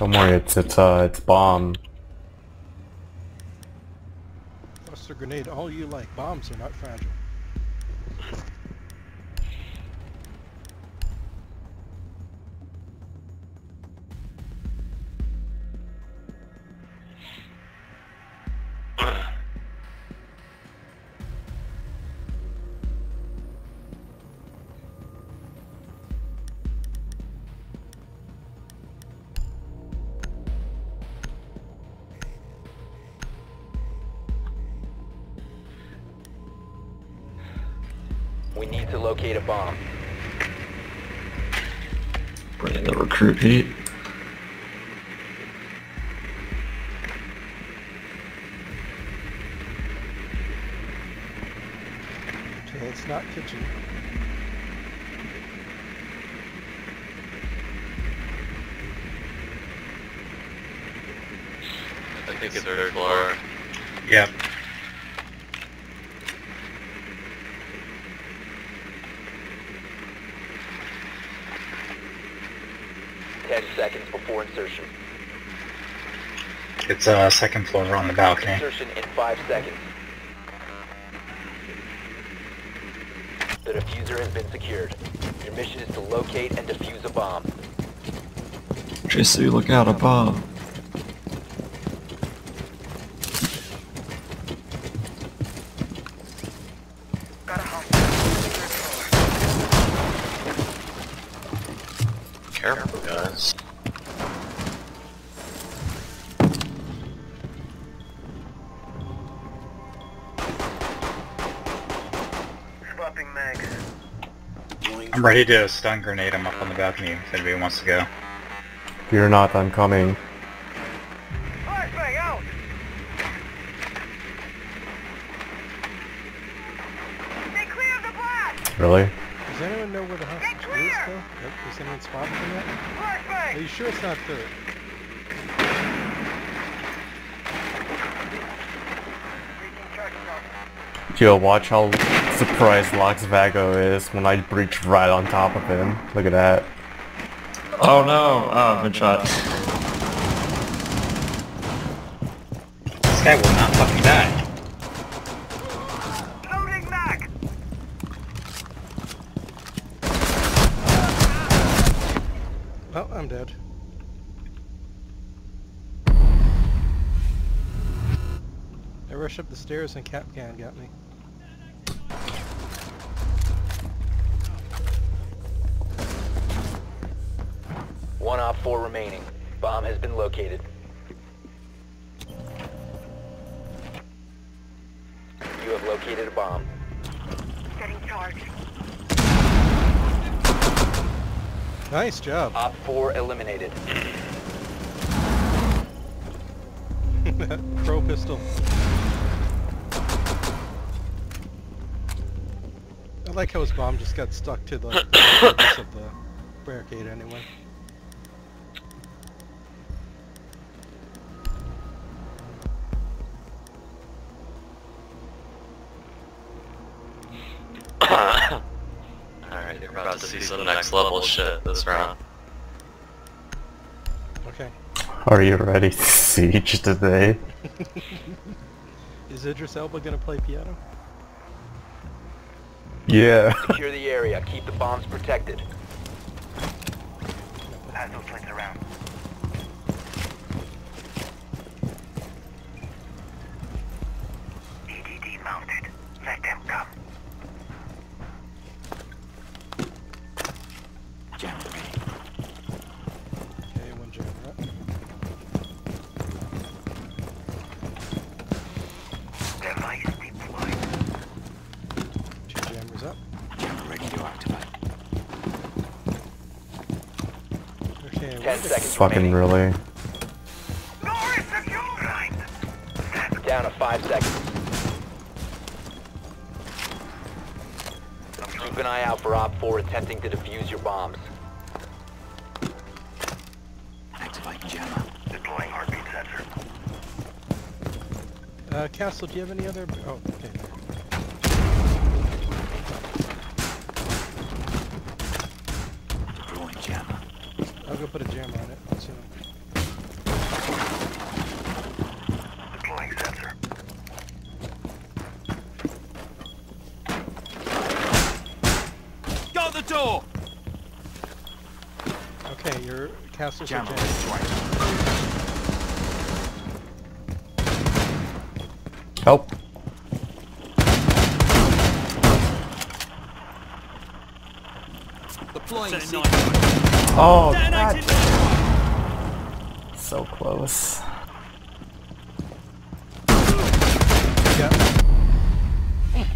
Don't worry, it's it's uh it's bomb. Cluster grenade, all you like. Bombs are not fragile. We need to locate a bomb. Bringing the recruit heat. Okay, it's not kitchen. I think it's third floor. Yep. Ten seconds before insertion. It's uh second floor on the balcony. Insertion in five seconds. The diffuser has been secured. Your mission is to locate and defuse a bomb. JC, look out, a bomb. I'm ready to stun grenade him up on the balcony if anybody wants to go. If you're not, I'm coming. Really? Does anyone know where the house is though? Yep, Is anyone spotted them yet? Are you sure it's not third? Yo, watch how surprised Lox Vago is when I breach right on top of him. Look at that. Oh no! Oh, good shot. This guy will not fucking die. Oh, I'm dead. I rushed up the stairs and Kapkan got me. One op four remaining. Bomb has been located. You have located a bomb. Setting charge. Nice job. Op four eliminated. Pro pistol. I like how his bomb just got stuck to the surface of the barricade anyway. Alright, you're about to see some next level shit this round. Okay. Are you ready to siege today? Is Idris Elba gonna play piano? Yeah. Secure the area. Keep the bombs protected. Okay, Okay, Ten where the seconds Fucking remaining. really. Down to five seconds. Keep an eye out for Op 4 attempting to defuse your bombs. Uh, Castle, do you have any other? Oh, okay. go put a jam on it Got the door! Okay, your castles are jammed. Help. Deploying Oh, God. So close. Yeah.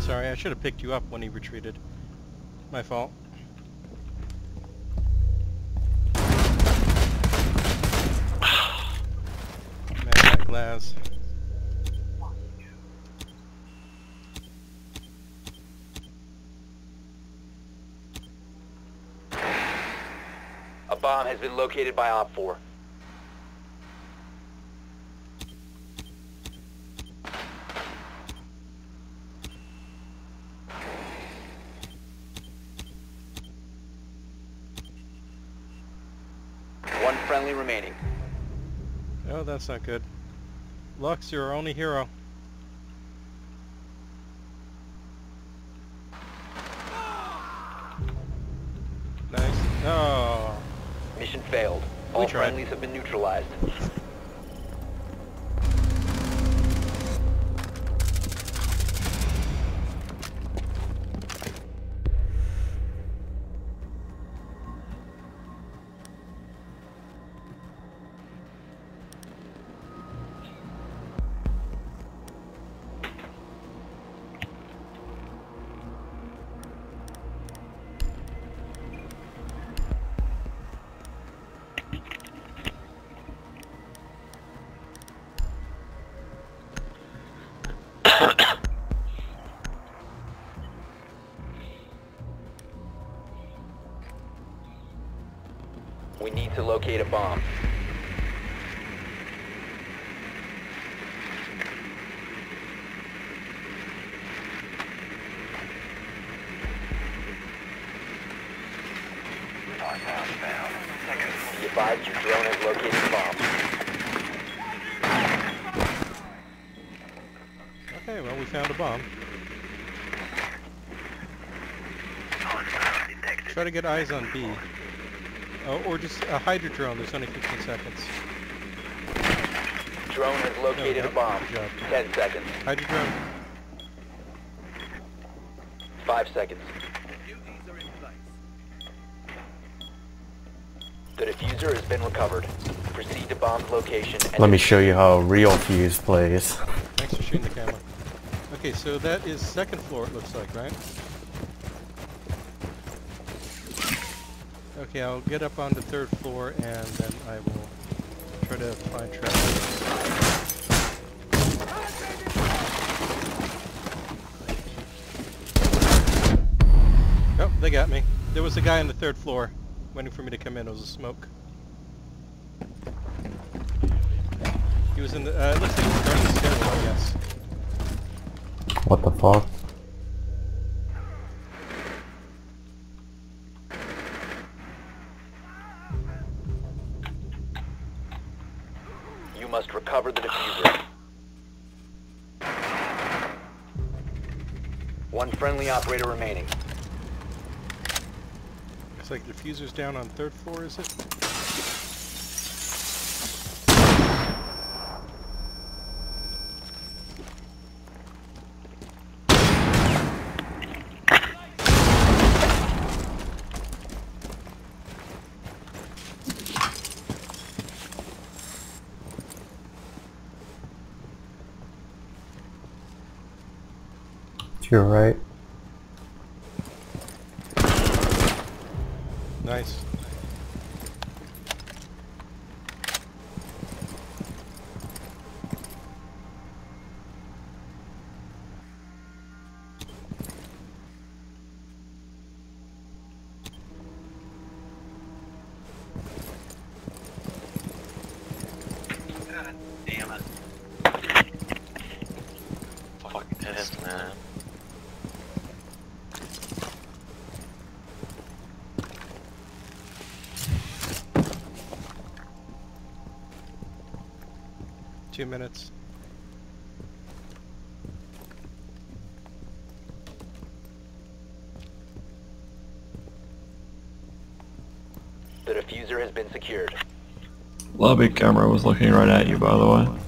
Sorry, I should have picked you up when he retreated. My fault. Man, that glass. Bomb has been located by Op 4. One friendly remaining. Oh, that's not good. Lux, you're our only hero. We friendlies have been neutralized. Locate a bomb. Be advised your drone has located a bomb. Okay, well, we found a bomb. Try to get eyes on B. Oh, or just a Hydra drone. There's only 15 seconds. Drone has located no. a bomb. Good job. 10 seconds. Hydra drone. 5 seconds. The diffuser has been recovered. Proceed to bomb's location and Let me show you how a real fuse plays. Thanks for shooting the camera. Okay, so that is second floor, it looks like, right? Okay, I'll get up on the third floor and then I will try to find traffic. Oh, they got me. There was a guy on the third floor waiting for me to come in. It was a smoke. He was in the, uh, it looks like he was guarding the stairwell, I guess. What the fuck? Operator remaining. Looks like the diffuser's down on third floor, is it? To your right. damn it. Fucking pissed, man. Two minutes. The diffuser has been secured. Lobby camera was looking right at you, by the way.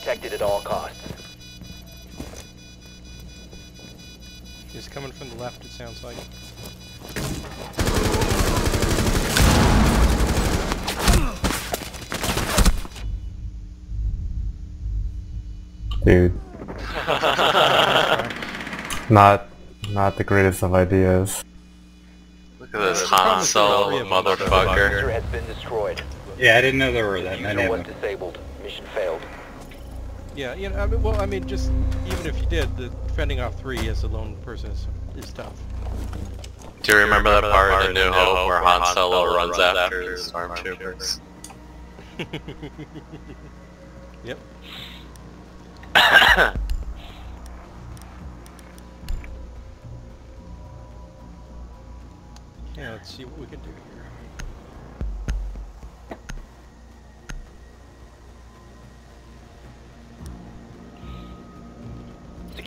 Protected at all costs. He's coming from the left, it sounds like. Dude. not, not the greatest of ideas. Look at this Han Solo three of them. motherfucker. Has been destroyed. Yeah, I didn't know there were that many of them. disabled. Mission failed. Yeah, you know, I mean, well, I mean, just even if you did, the fending off three as a lone person is, is tough. Do you remember that part of New Hope where Han Solo runs after the stormtroopers? Yep. Yeah, let's see what we can do here.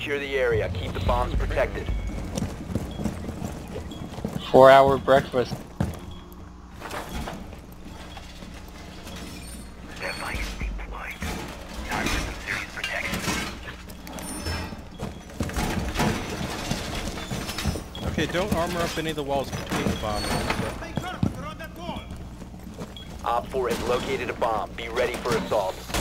Secure the area. Keep the bombs protected. Four hour breakfast. Okay, don't armor up any of the walls between the bombs. Op 4 has located a bomb. Be ready for assault.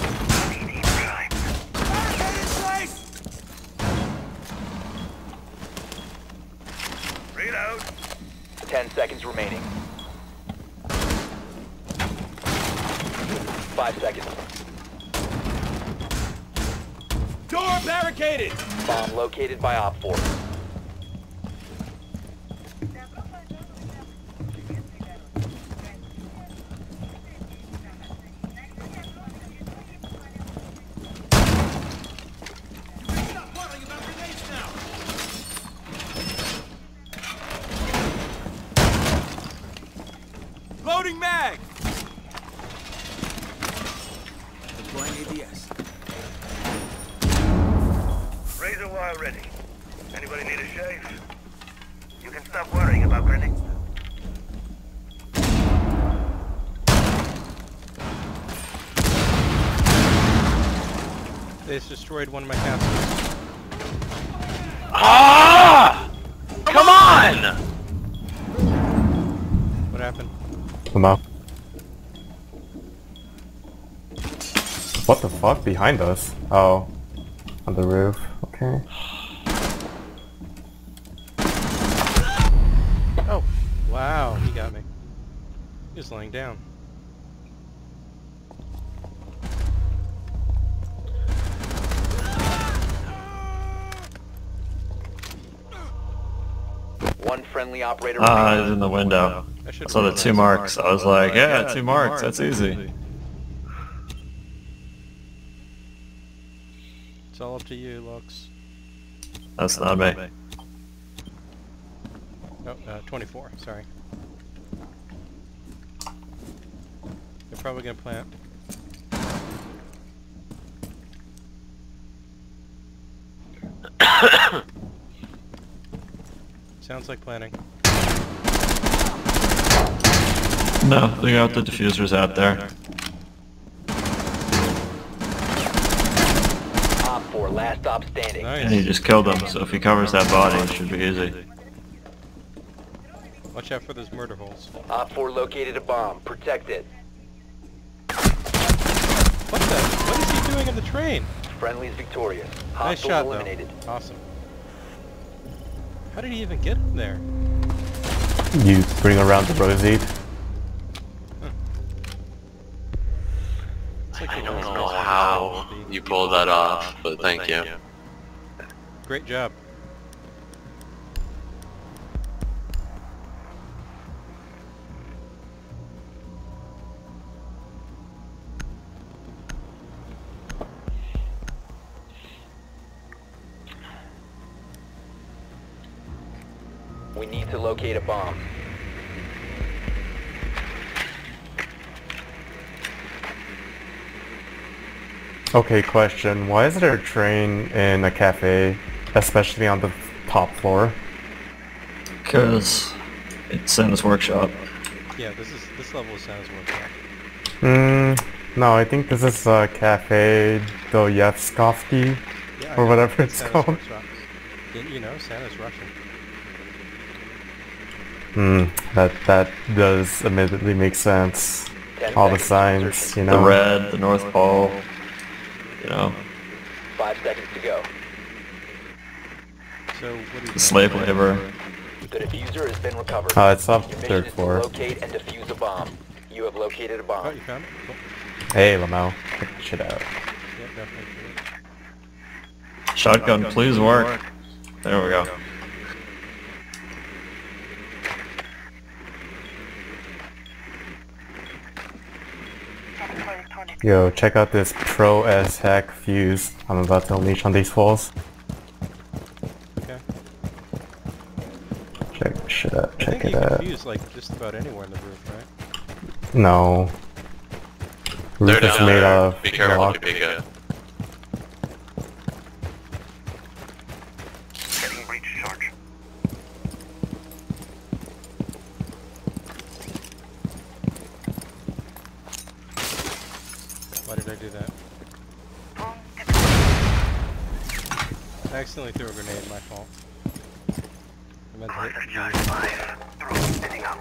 10 seconds remaining. 5 seconds. Door barricaded. Bomb located by Op 4. Destroyed one of my castles. Ah! Come on! What happened? I'm out. What the fuck? Behind us? Oh. On the roof. Okay. Oh, wow, he got me. He was laying down. One friendly operator Ah, remaining. he's in the window. I I saw the two marks. I was like, yeah, two marks. That's easy. It's all up to you, Lux. That's not me. Oh, uh, 24, sorry. They're probably gonna plant. Sounds like planning. No, they got the diffusers out there. Op 4, last stop standing. Nice. And he just killed him, so if he covers that body, it should be easy. Watch out for those murder holes. Op 4 located a bomb. Protect it. What the? What is he doing in the train? Friendly is victorious. Nice shot, eliminated. though. Awesome. How did he even get in there? You bring around the Rosie. It's like I don't know how you pulled that off, but thank you. Great job. We need to locate a bomb. Okay, question. Why is there a train in a cafe, especially on the top floor? Because it's Santa's workshop. Yeah, this is this level is Santa's workshop. Hmm, no, I think this is uh, Kafe Dostoyevsky. Yeah, I Or know, whatever it's it's Santa's called. workshop. Didn't you know Santa's Russian? Hmm, that that does admittedly make sense. Ten All the signs, insertion. you The red, the North Pole. You know, Five seconds to go. So what do you the think? slave labor. The diffuser has been recovered. Uh, it's up Your third floor. locate and defuse a bomb. You have located a Oh, bomb. you found it? Cool. Hey, Lamau, check that shit out. Yeah, definitely. Shotgun, please work. There we go. Yo, check out this pro as heck fuse I'm about to unleash on these walls. Okay. Check this shit out, I check think it you out. can fuse like just about anywhere in the roof, right? No. They're Roof is made there. of Be careful, rock. Topeka. Getting breach charge. Why did I do that? I accidentally threw a grenade, my fault. I meant to hit you. Charge five. Drone spinning up.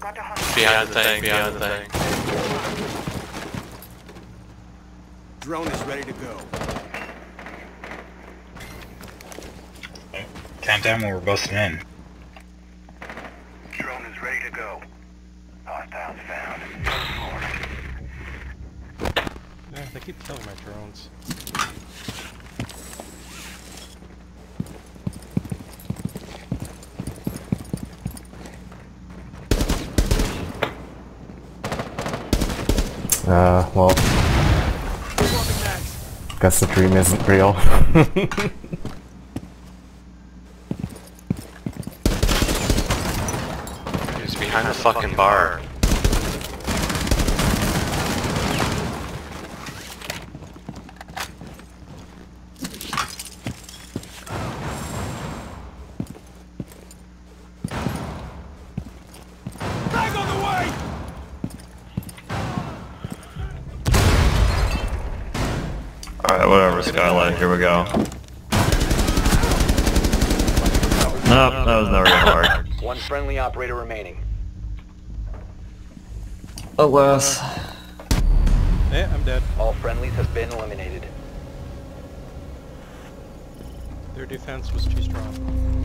Got a hostage. Behind the thing, behind the thing. Drone is ready to go. Count down when we're busting in. Drone is ready to go. Hostiles found. Yeah, they keep killing my drones. Uh, well, guess the dream isn't real. He's behind the fucking bar. Bag on the way! Alright, whatever, Skylight, here we go. Nope, that was never gonna work. One friendly operator remaining. Alas. Yeah, I'm dead. All friendlies have been eliminated. Their defense was too strong.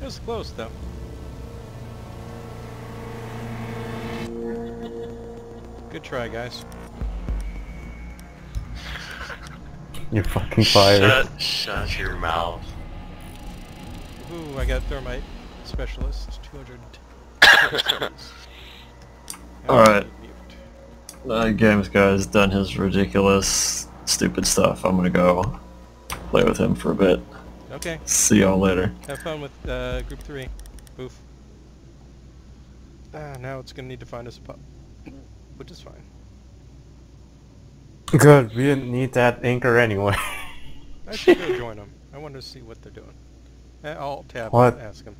It was close though. Good try, guys. You're fucking fired. Shut, shut your mouth. Ooh, I got thermite specialist 200. Alright. Uh, Games guy's done his ridiculous, stupid stuff. I'm gonna go play with him for a bit. Okay, See y'all later. have fun with uh, group three. Oof. Ah, now it's gonna need to find us a pup, which is fine. Good, we didn't need that anchor anyway. I should go join them. I want to see what they're doing. Uh, I'll tab What? and ask them.